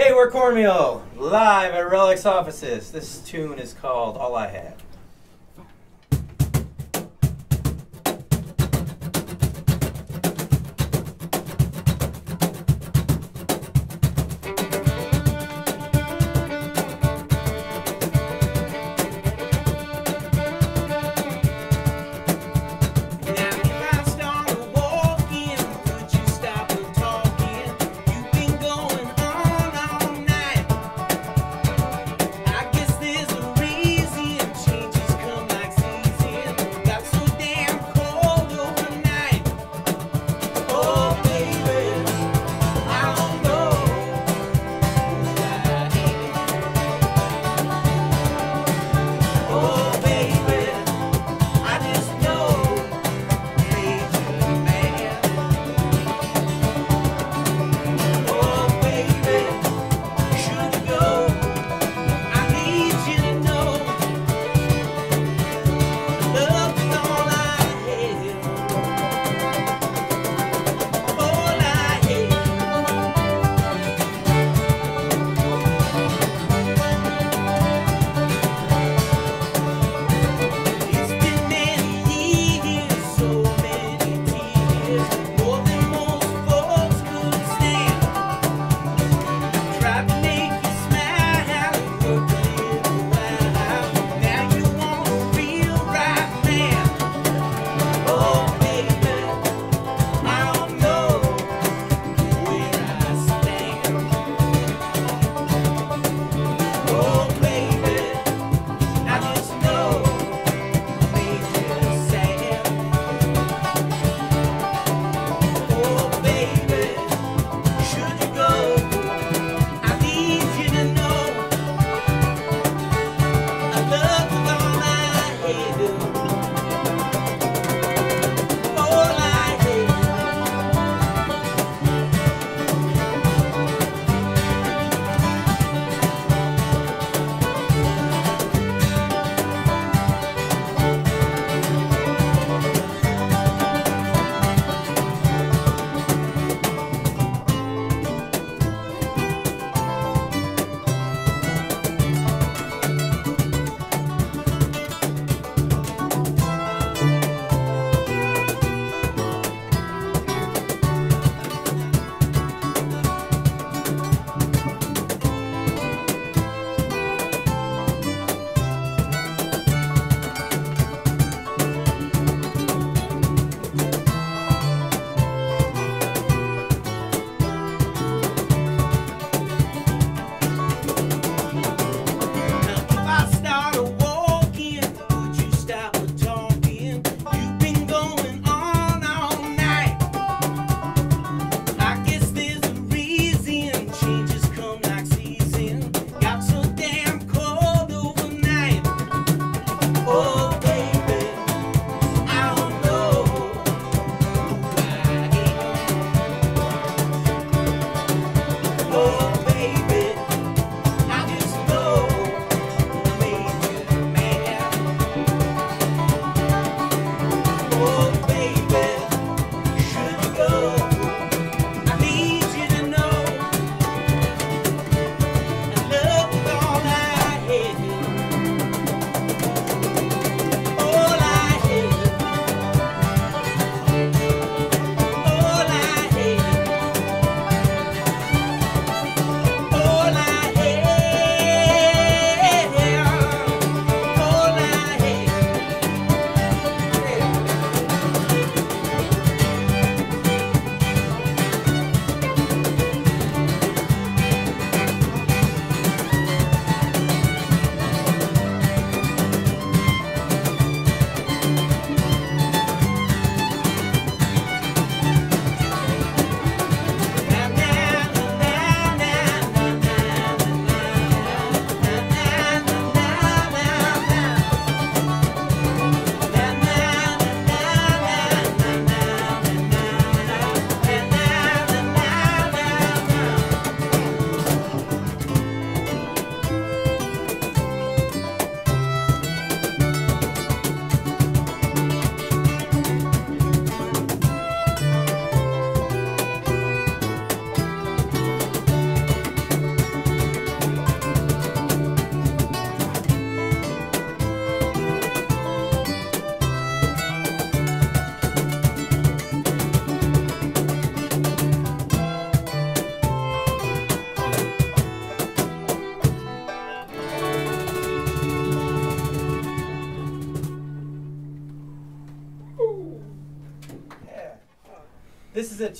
Hey, we're Cornmeal, live at Relics offices. This tune is called All I Have.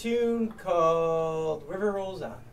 Tune called River Rolls On.